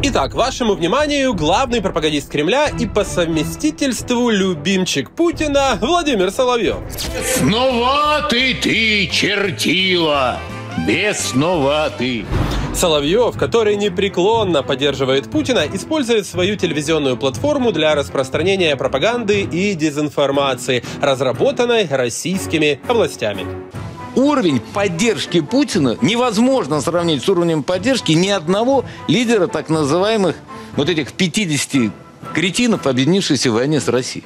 Итак, вашему вниманию главный пропагандист Кремля и по совместительству любимчик Путина Владимир Соловьев. Сноватый ты, чертила, бесноватый. Соловьев, который непреклонно поддерживает Путина, использует свою телевизионную платформу для распространения пропаганды и дезинформации, разработанной российскими властями уровень поддержки Путина невозможно сравнить с уровнем поддержки ни одного лидера так называемых вот этих 50 кретинов, объединившихся в войне с Россией.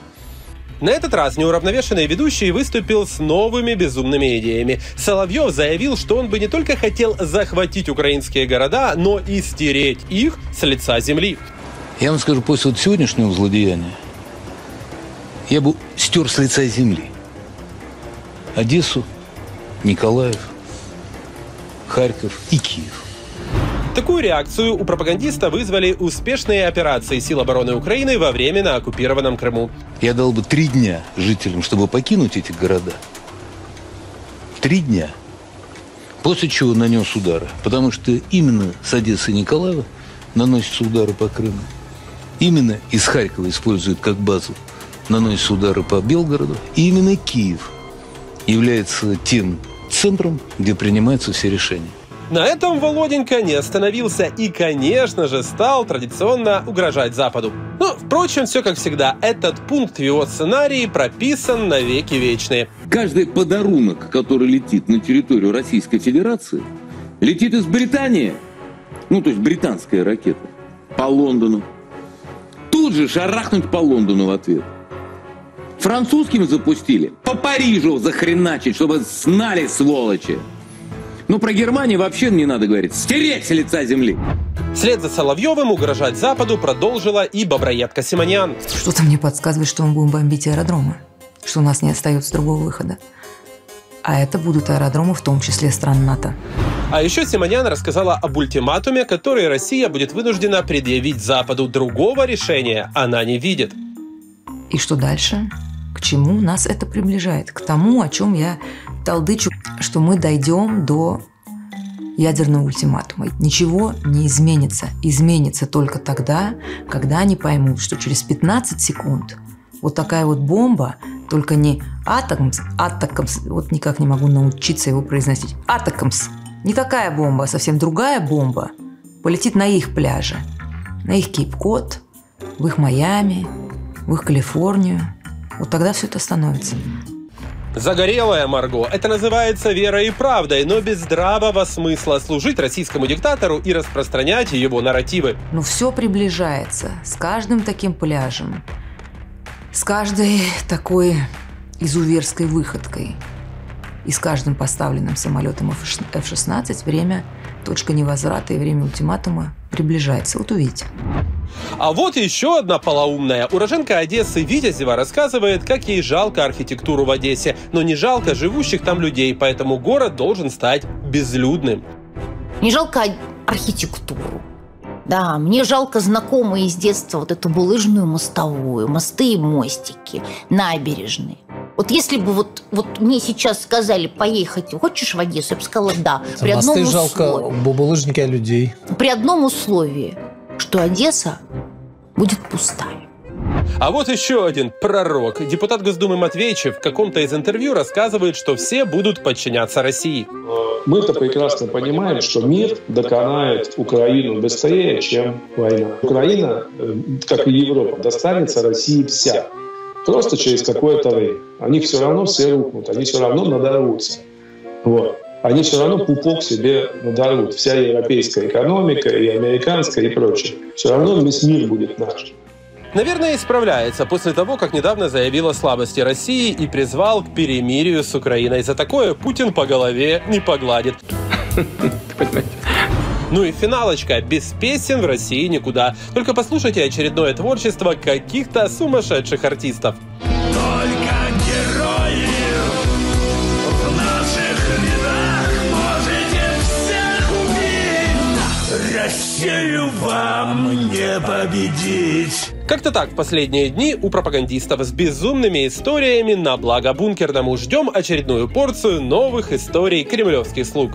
На этот раз неуравновешенный ведущий выступил с новыми безумными идеями. Соловьев заявил, что он бы не только хотел захватить украинские города, но и стереть их с лица земли. Я вам скажу, после вот сегодняшнего злодеяния я бы стер с лица земли Одессу, Николаев, Харьков и Киев. Такую реакцию у пропагандиста вызвали успешные операции сил обороны Украины во время на оккупированном Крыму. Я дал бы три дня жителям, чтобы покинуть эти города. Три дня. После чего нанес удары. Потому что именно с Одессы и Николаева наносятся удары по Крыму. Именно из Харькова используют как базу, наносятся удары по Белгороду. И именно Киев является тем центром, где принимаются все решения. На этом Володенька не остановился и, конечно же, стал традиционно угрожать Западу. Но, впрочем, все как всегда, этот пункт в его сценарии прописан на веки вечные. Каждый подарунок, который летит на территорию Российской Федерации, летит из Британии, ну, то есть британская ракета, по Лондону. Тут же шарахнуть по Лондону в ответ. Французским запустили, по Парижу захреначить, чтобы знали сволочи. Ну, про Германию вообще не надо говорить. Стереть с лица земли. Вслед за Соловьевым угрожать Западу продолжила и Боброедка Симонян. Что-то мне подсказывает, что мы будем бомбить аэродромы. Что у нас не остается другого выхода. А это будут аэродромы, в том числе стран НАТО. А еще Симонян рассказала об ультиматуме, который Россия будет вынуждена предъявить Западу. Другого решения она не видит. И что дальше? Чему нас это приближает? К тому, о чем я толдычу, что мы дойдем до ядерного ультиматума. Ничего не изменится. Изменится только тогда, когда они поймут, что через 15 секунд вот такая вот бомба, только не атомс, атакамс, вот никак не могу научиться его произносить, атакамс, не такая бомба, а совсем другая бомба, полетит на их пляже, на их Кейп-Кот, в их Майами, в их Калифорнию, вот тогда все это становится. Загорелая Марго. Это называется верой и правдой, но без здравого смысла служить российскому диктатору и распространять его нарративы. Но все приближается с каждым таким пляжем, с каждой такой изуверской выходкой и с каждым поставленным самолетом F-16 время, точка невозврата и время ультиматума приближается. Вот увидите. А вот еще одна полоумная. Уроженка Одессы Витязева рассказывает, как ей жалко архитектуру в Одессе, но не жалко живущих там людей, поэтому город должен стать безлюдным. Не жалко архитектуру. Да, мне жалко знакомые из детства вот эту булыжную мостовую, мосты и мостики, набережные. Вот если бы вот, вот мне сейчас сказали, поехать, хочешь в Одессу, я бы сказала, да. При Мосты одном жалко, условии, булыжники людей. При одном условии, что Одесса будет пустая. А вот еще один пророк. Депутат Госдумы Матвейчев в каком-то из интервью рассказывает, что все будут подчиняться России. Мы-то прекрасно понимаем, что мир доконает Украину быстрее, чем война. Украина, э, как и Европа, достанется России вся. Просто через какое-то время. Они все равно все рухнут, они все равно надорвутся. Вот они все равно пупок себе надорвут. Вся европейская экономика и американская и прочее. Все равно весь мир будет наш. Наверное, исправляется после того, как недавно заявил о слабости России и призвал к перемирию с Украиной. За такое Путин по голове не погладит. Ну и финалочка. Без песен в России никуда. Только послушайте очередное творчество каких-то сумасшедших артистов. Победить. Как-то так в последние дни у пропагандистов с безумными историями на благо бункерному ждем очередную порцию новых историй кремлевских слуг.